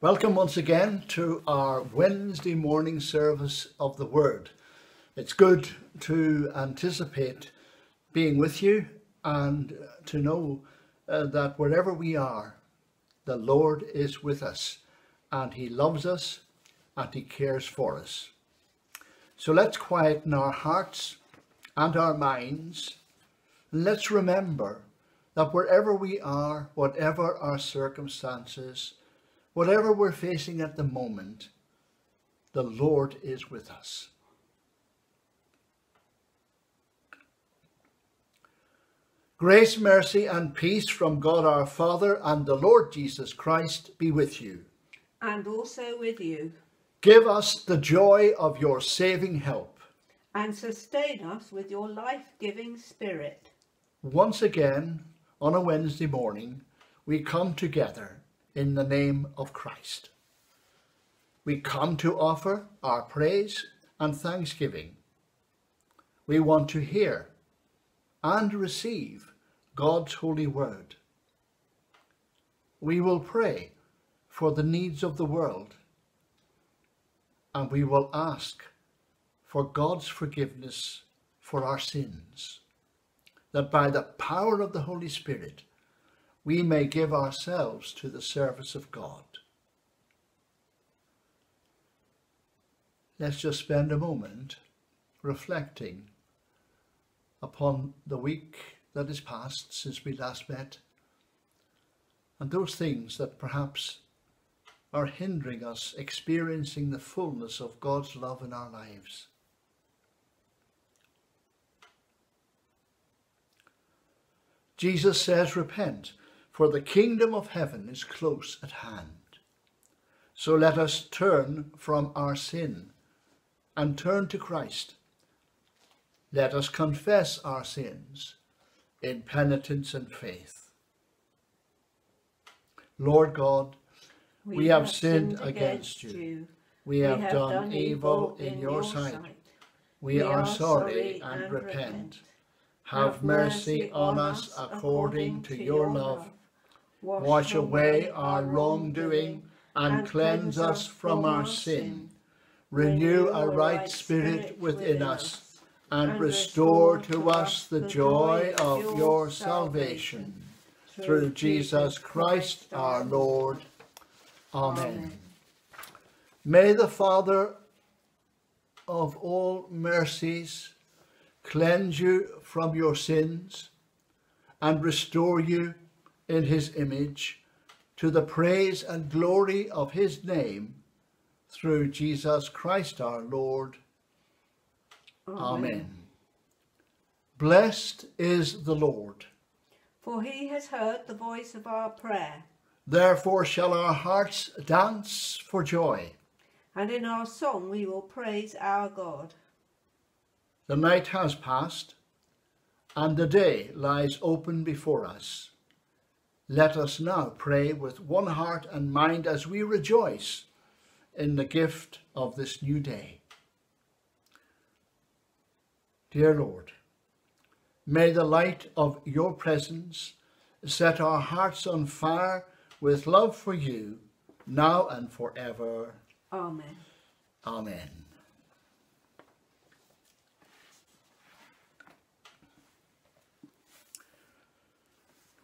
Welcome once again to our Wednesday morning service of the Word. It's good to anticipate being with you and to know uh, that wherever we are, the Lord is with us and He loves us and He cares for us. So let's quieten our hearts and our minds. And let's remember that wherever we are, whatever our circumstances, whatever we're facing at the moment, the Lord is with us. Grace, mercy, and peace from God our Father and the Lord Jesus Christ be with you. And also with you. Give us the joy of your saving help. And sustain us with your life-giving spirit. Once again, on a Wednesday morning, we come together in the name of Christ. We come to offer our praise and thanksgiving. We want to hear and receive God's holy word. We will pray for the needs of the world and we will ask for God's forgiveness for our sins, that by the power of the Holy Spirit we may give ourselves to the service of God. Let's just spend a moment reflecting upon the week that is past since we last met and those things that perhaps are hindering us experiencing the fullness of God's love in our lives. Jesus says, Repent, for the kingdom of heaven is close at hand. So let us turn from our sin and turn to Christ. Let us confess our sins in penitence and faith. Lord God, we, we have, have sinned, sinned against you. you. We, we have, have done, done evil in your sight. sight. We, we are sorry and, repent. Have mercy on us according to your love. Wash away our wrongdoing and cleanse us from our sin. Renew a right spirit within us and restore to us the joy of your salvation. Through Jesus Christ our Lord. Amen. May the Father of all mercies cleanse you from your sins and restore you in his image to the praise and glory of his name through Jesus Christ our Lord. Amen. Amen. Blessed is the Lord. For he has heard the voice of our prayer. Therefore shall our hearts dance for joy. And in our song we will praise our God. The night has passed, and the day lies open before us. Let us now pray with one heart and mind as we rejoice in the gift of this new day. Dear Lord, may the light of your presence set our hearts on fire with love for you, now and forever. Amen. Amen.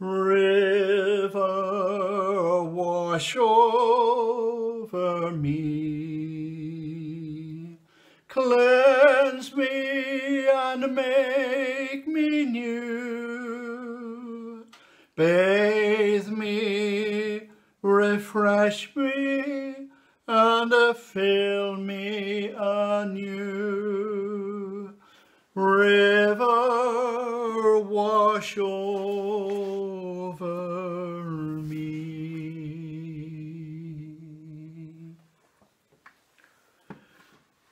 River, wash over me, cleanse me and make me new.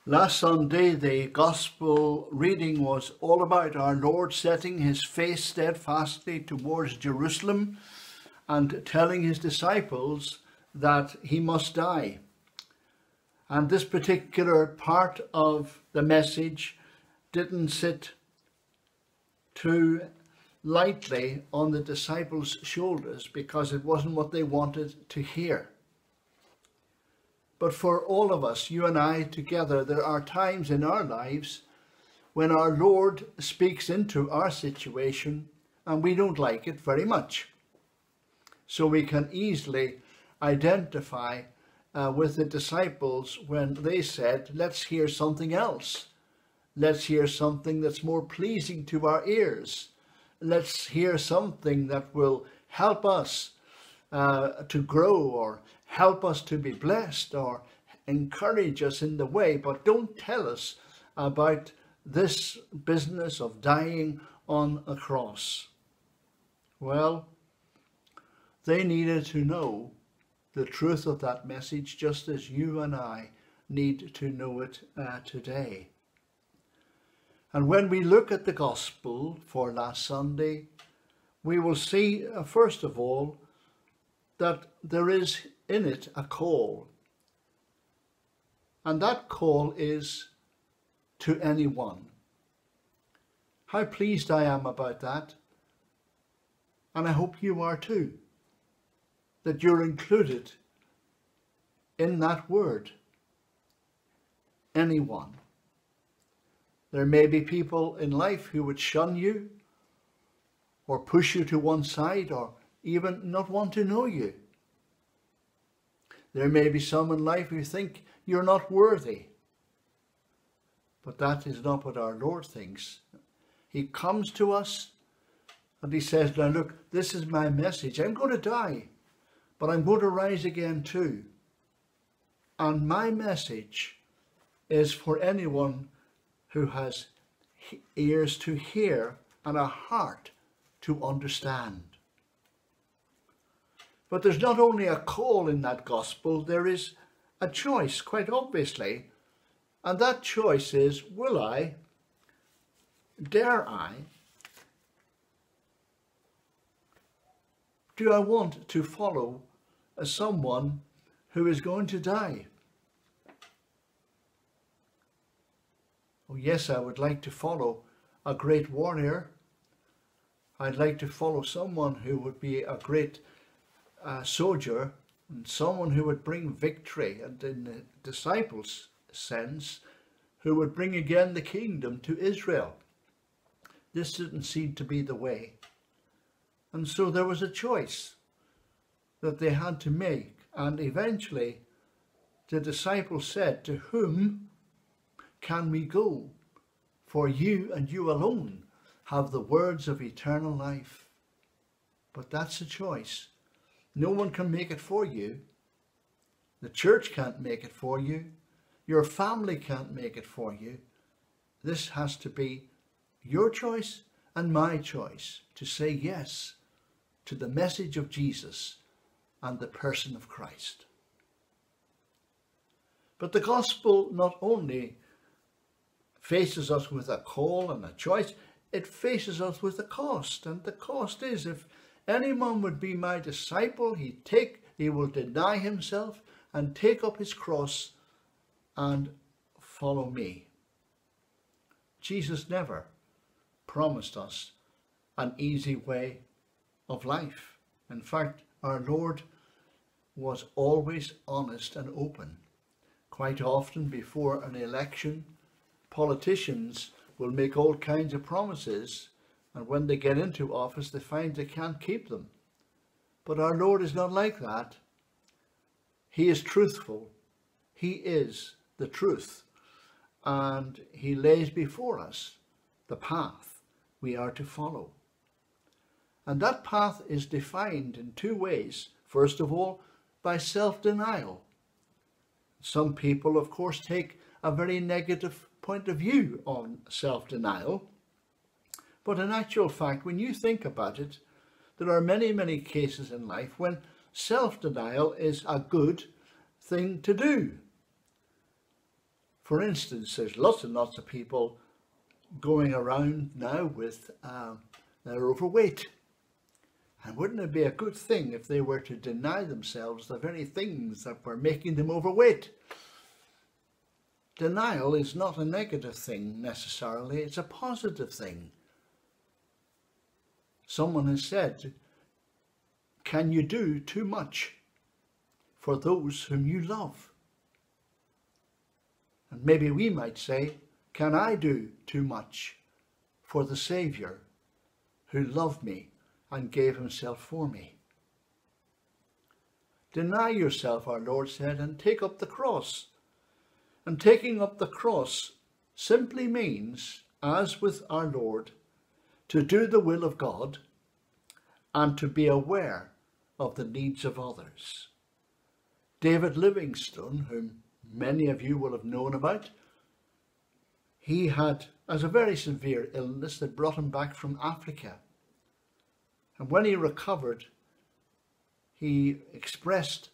Last Sunday, the Gospel reading was all about our Lord setting his face steadfastly towards Jerusalem and telling his disciples that he must die. And this particular part of the message didn't sit too lightly on the disciples' shoulders because it wasn't what they wanted to hear. But for all of us, you and I together, there are times in our lives when our Lord speaks into our situation and we don't like it very much. So we can easily identify uh, with the disciples when they said, let's hear something else. Let's hear something that's more pleasing to our ears. Let's hear something that will help us uh, to grow or help us to be blessed or encourage us in the way, but don't tell us about this business of dying on a cross. Well, they needed to know the truth of that message just as you and I need to know it uh, today. And when we look at the gospel for last Sunday, we will see, uh, first of all, that there is in it a call. And that call is to anyone. How pleased I am about that. And I hope you are too. That you're included in that word. Anyone. There may be people in life who would shun you or push you to one side or even not want to know you. There may be some in life who think you're not worthy. But that is not what our Lord thinks. He comes to us and he says, now look, this is my message. I'm going to die, but I'm going to rise again too. And my message is for anyone who has ears to hear and a heart to understand. But there's not only a call in that gospel, there is a choice, quite obviously. And that choice is, will I, dare I, do I want to follow someone who is going to die? Oh yes, I would like to follow a great warrior. I'd like to follow someone who would be a great uh, soldier and someone who would bring victory and in the disciples sense who would bring again the kingdom to Israel. This didn't seem to be the way. And so there was a choice that they had to make and eventually the disciples said, to whom can we go? For you and you alone have the words of eternal life. But that's a choice. No one can make it for you. The church can't make it for you. Your family can't make it for you. This has to be your choice and my choice to say yes to the message of Jesus and the person of Christ. But the gospel not only faces us with a call and a choice, it faces us with a cost. And the cost is if anyone would be my disciple, he take he will deny himself and take up his cross and follow me. Jesus never promised us an easy way of life. In fact, our Lord was always honest and open. Quite often before an election, politicians will make all kinds of promises and when they get into office they find they can't keep them. But our Lord is not like that. He is truthful. He is the truth. And he lays before us the path we are to follow. And that path is defined in two ways. First of all, by self-denial. Some people, of course, take a very negative point of view on self-denial. But in actual fact, when you think about it, there are many, many cases in life when self-denial is a good thing to do. For instance, there's lots and lots of people going around now with, uh, they're overweight. And wouldn't it be a good thing if they were to deny themselves the very things that were making them overweight? Denial is not a negative thing necessarily, it's a positive thing. Someone has said, can you do too much for those whom you love? And maybe we might say, Can I do too much for the Saviour who loved me and gave himself for me? Deny yourself, our Lord said, and take up the cross. And taking up the cross simply means, as with our Lord, to do the will of God and to be aware of the needs of others. David Livingstone, whom many of you will have known about, he had as a very severe illness that brought him back from Africa. And when he recovered, he expressed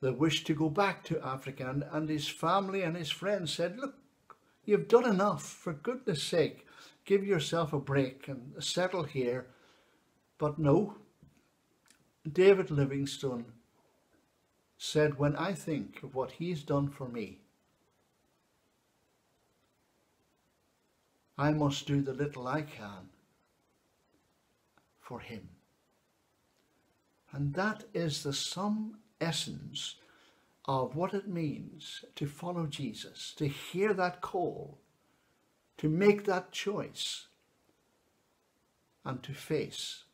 the wish to go back to Africa, and, and his family and his friends said, Look, you've done enough. For goodness sake, give yourself a break and settle here. But no, David Livingstone said, When I think of what he's done for me, I must do the little I can for him. And that is the sum essence of what it means to follow Jesus, to hear that call, to make that choice, and to face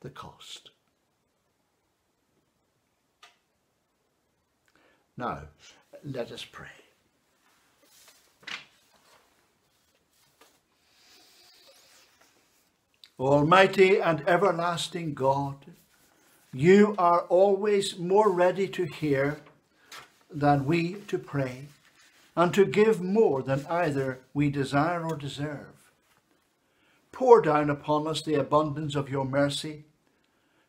the cost. Now, let us pray. Almighty and everlasting God, you are always more ready to hear than we to pray, and to give more than either we desire or deserve. Pour down upon us the abundance of your mercy,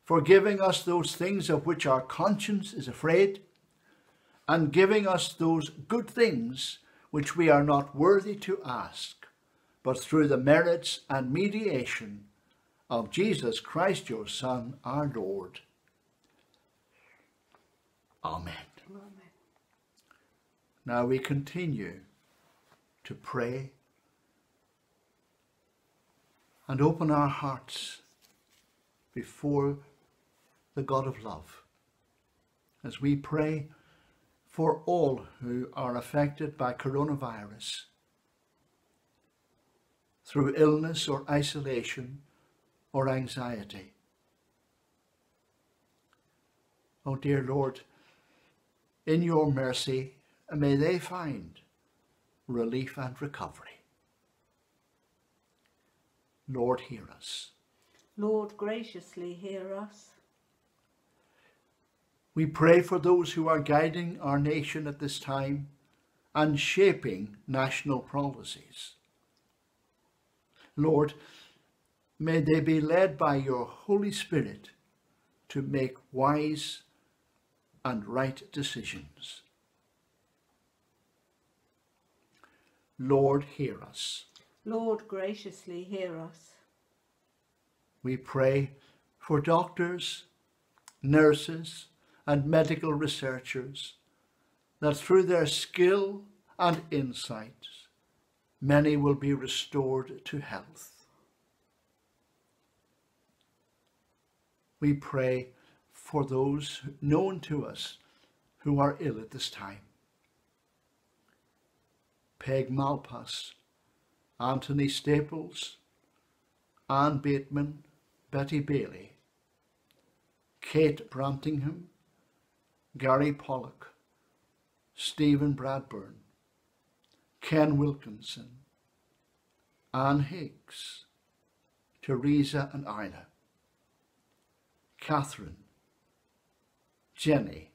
forgiving us those things of which our conscience is afraid, and giving us those good things which we are not worthy to ask, but through the merits and mediation of Jesus Christ, your Son, our Lord. Amen. Now we continue to pray and open our hearts before the God of love as we pray for all who are affected by coronavirus through illness or isolation or anxiety. Oh, dear Lord, in your mercy, may they find relief and recovery. Lord, hear us. Lord, graciously hear us. We pray for those who are guiding our nation at this time and shaping national policies. Lord, May they be led by your Holy Spirit to make wise and right decisions. Lord, hear us. Lord, graciously hear us. We pray for doctors, nurses, and medical researchers that through their skill and insight, many will be restored to health. we pray for those known to us who are ill at this time. Peg Malpass, Anthony Staples, Anne Bateman, Betty Bailey, Kate Brantingham, Gary Pollock, Stephen Bradburn, Ken Wilkinson, Anne Higgs, Teresa and Isla. Catherine, Jenny,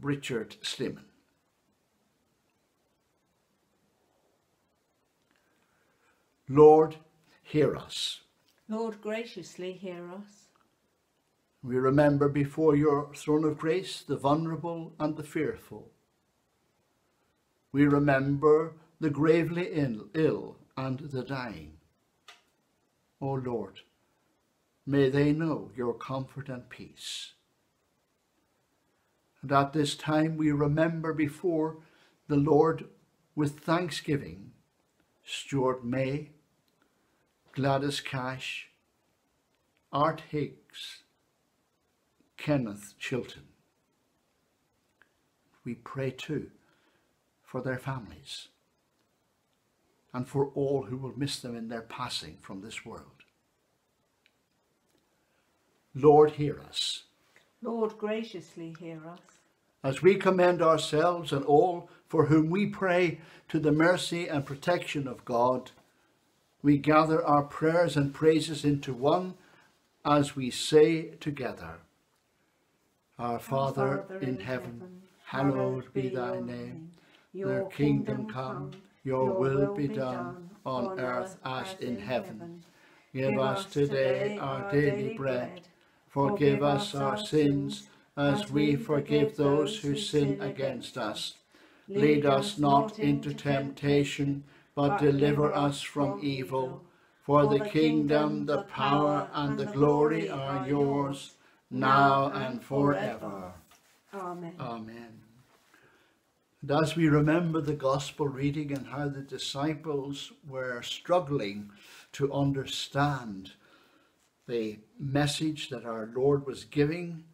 Richard Sliman. Lord, hear us. Lord, graciously hear us. We remember before your throne of grace the vulnerable and the fearful. We remember the gravely ill and the dying. O Lord, may they know your comfort and peace. And at this time we remember before the Lord with thanksgiving Stuart May, Gladys Cash, Art Higgs, Kenneth Chilton. we pray too for their families and for all who will miss them in their passing from this world. Lord, hear us. Lord, graciously hear us. As we commend ourselves and all for whom we pray to the mercy and protection of God, we gather our prayers and praises into one as we say together, Our Father, Father in, heaven, heaven, hallowed be thy name. Your kingdom come, your will be done, on earth as in heaven. Give us today our daily bread. Forgive us our sins, as we forgive those who sin against us. Lead us not into temptation, but deliver us from evil. For the kingdom, the power, and the glory are yours, now and forever. Amen. Amen. And as we remember the gospel reading and how the disciples were struggling to understand the message that our Lord was giving,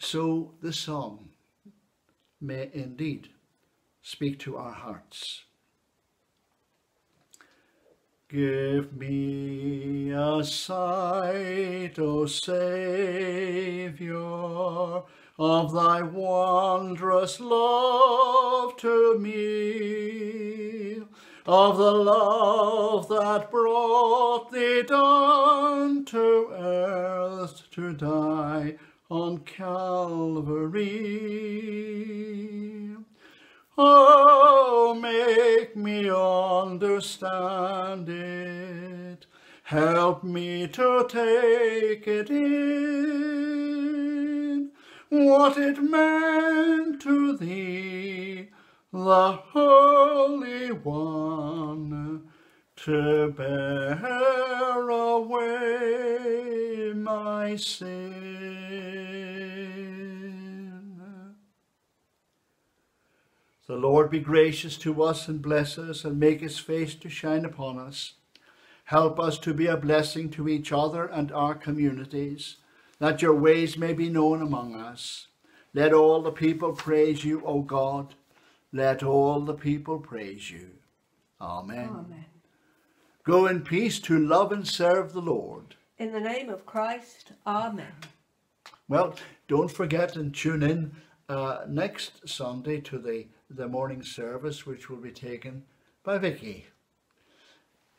so the song may indeed speak to our hearts. Give me a sight, O Saviour, of thy wondrous love to me, of the love that brought thee down to earth to die on Calvary. Oh, make me understand it. Help me to take it in, what it meant to thee, the Holy One, to bear away my sin. The Lord be gracious to us and bless us and make his face to shine upon us. Help us to be a blessing to each other and our communities, that your ways may be known among us. Let all the people praise you, O God. Let all the people praise you. Amen. Amen. Go in peace to love and serve the Lord. In the name of Christ, Amen. Well, don't forget and tune in uh, next Sunday to the the morning service, which will be taken by Vicky.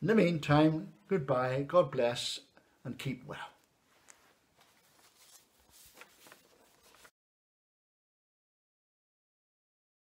In the meantime, goodbye, God bless, and keep well.